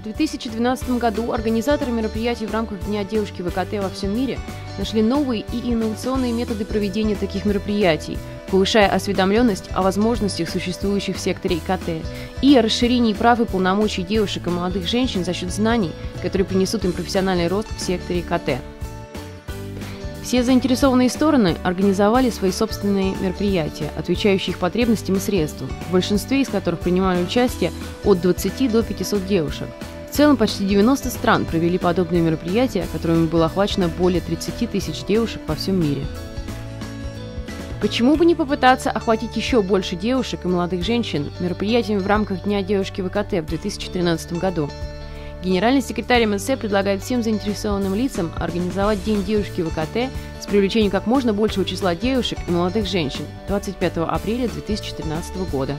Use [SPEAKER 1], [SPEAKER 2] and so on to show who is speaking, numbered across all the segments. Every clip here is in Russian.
[SPEAKER 1] В 2012 году организаторы мероприятий в рамках Дня девушки ВКТ во всем мире нашли новые и инновационные методы проведения таких мероприятий, повышая осведомленность о возможностях, существующих в секторе ИКТ, и о расширении прав и полномочий девушек и молодых женщин за счет знаний, которые принесут им профессиональный рост в секторе ИКТ. Все заинтересованные стороны организовали свои собственные мероприятия, отвечающие их потребностям и средствам, в большинстве из которых принимали участие от 20 до 500 девушек. В целом почти 90 стран провели подобные мероприятия, которыми было охвачено более 30 тысяч девушек по всем мире. Почему бы не попытаться охватить еще больше девушек и молодых женщин мероприятиями в рамках Дня девушки ВКТ в 2013 году? Генеральный секретарь МСЦ предлагает всем заинтересованным лицам организовать День девушки ВКТ с привлечением как можно большего числа девушек и молодых женщин 25 апреля 2013 года.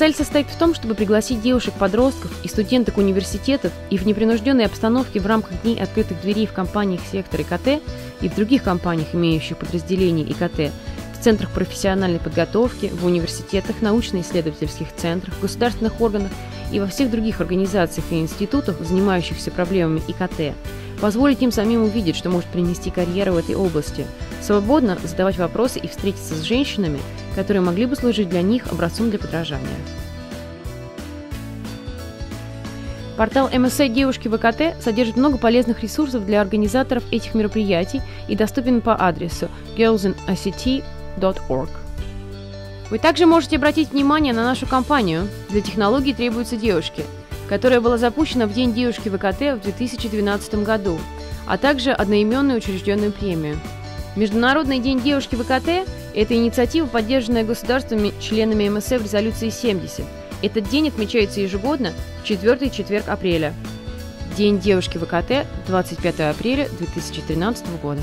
[SPEAKER 1] Цель состоит в том, чтобы пригласить девушек-подростков и студенток университетов и в непринужденной обстановке в рамках Дней открытых дверей в компаниях сектора ИКТ и в других компаниях, имеющих подразделения ИКТ, в центрах профессиональной подготовки, в университетах, научно-исследовательских центрах, государственных органах и во всех других организациях и институтах, занимающихся проблемами ИКТ, позволить им самим увидеть, что может принести карьера в этой области, свободно задавать вопросы и встретиться с женщинами, которые могли бы служить для них образцом для подражания. Портал МСА «Девушки ВКТ» содержит много полезных ресурсов для организаторов этих мероприятий и доступен по адресу girlsinict.org. Вы также можете обратить внимание на нашу компанию «Для технологий требуются девушки», которая была запущена в День девушки ВКТ в 2012 году, а также одноименную учрежденную премию. Международный день девушки ВКТ – это инициатива, поддержанная государствами, членами МСФ в резолюции 70. Этот день отмечается ежегодно в четвертый четверг апреля. День девушки ВКТ – 25 апреля 2013 года.